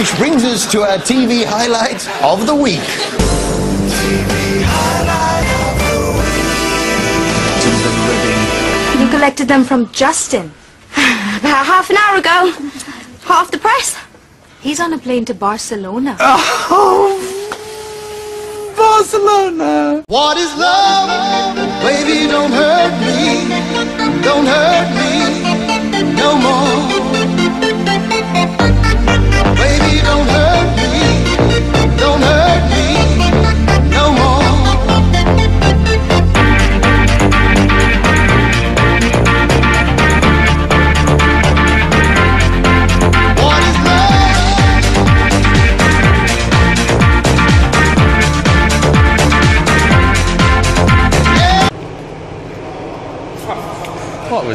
Which brings us to our TV highlight of the week. You collected them from Justin. About half an hour ago. Half the press. He's on a plane to Barcelona. Oh, Barcelona. What is love? Baby, don't hurt me. Don't hurt me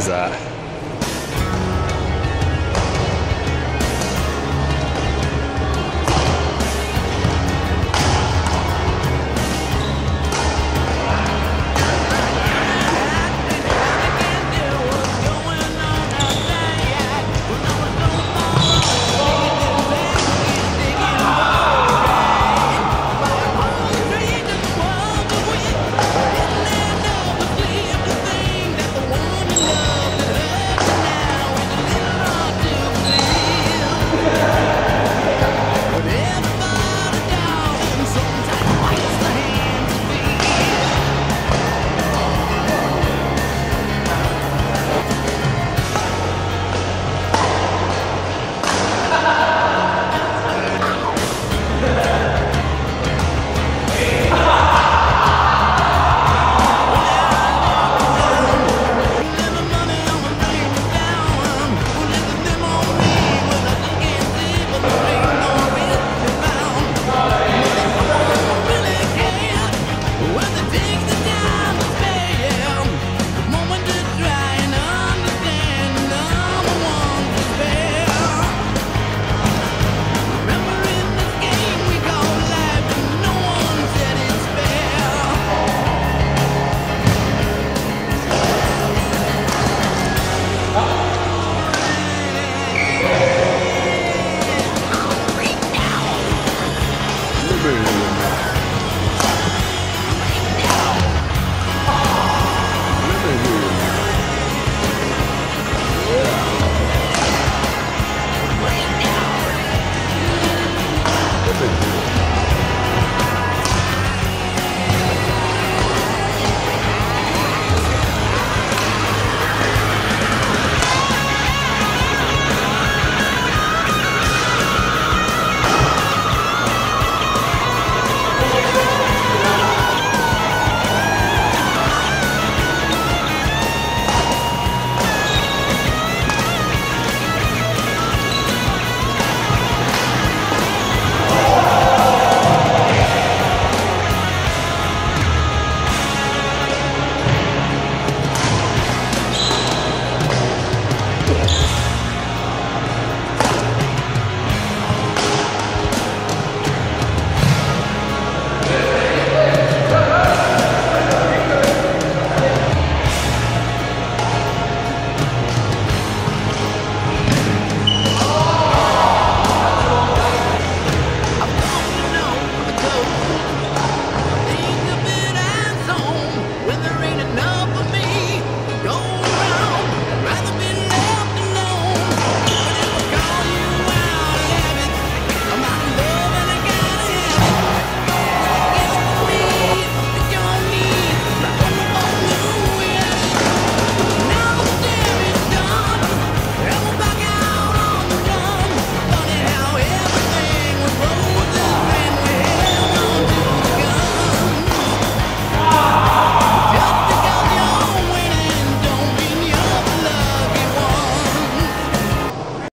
that?